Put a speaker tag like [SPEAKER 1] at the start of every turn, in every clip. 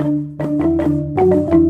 [SPEAKER 1] Thank you.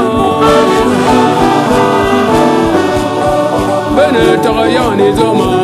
[SPEAKER 1] te reviens, les hommes.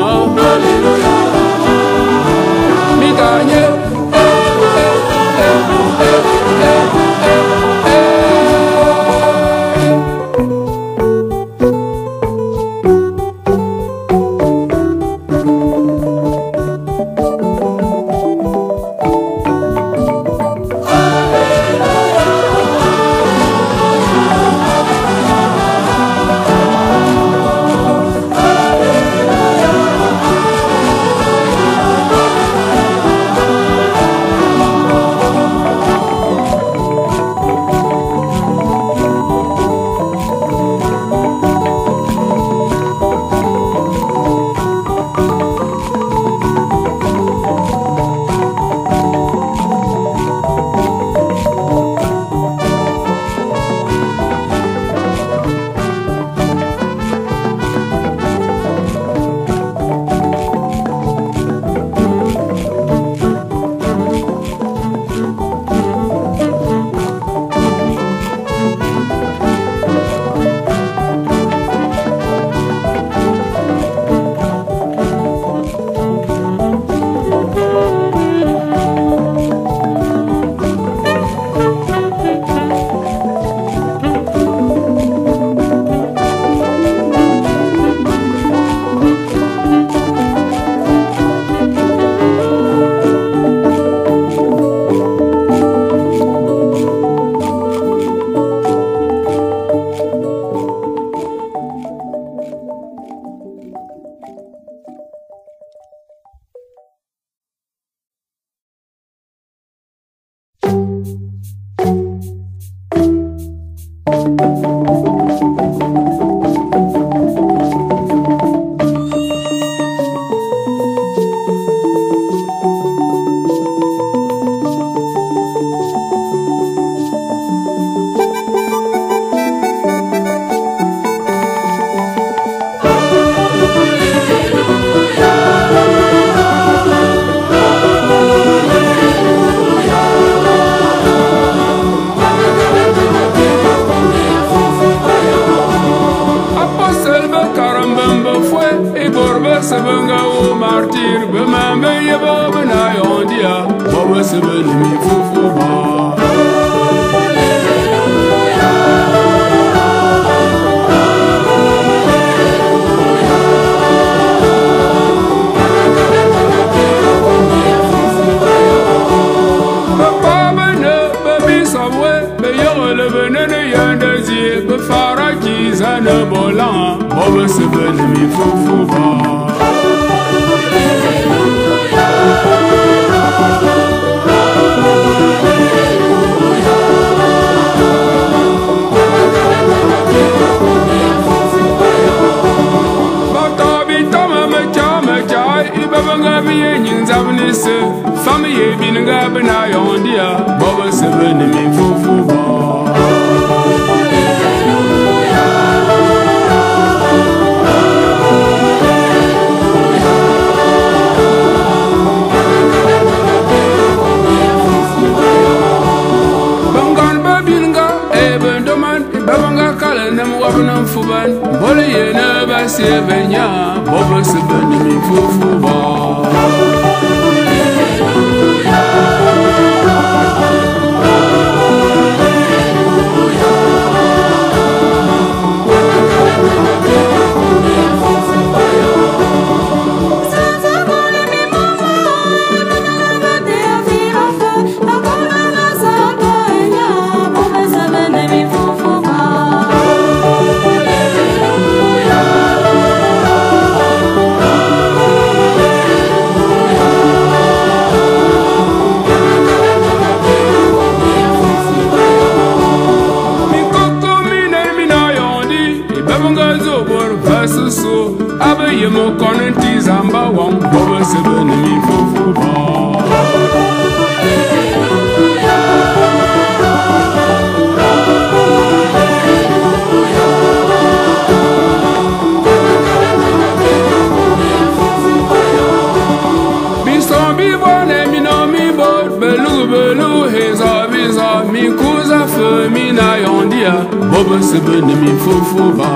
[SPEAKER 1] Sebe ni mi fufu ba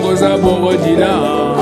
[SPEAKER 1] coisa boa dirá.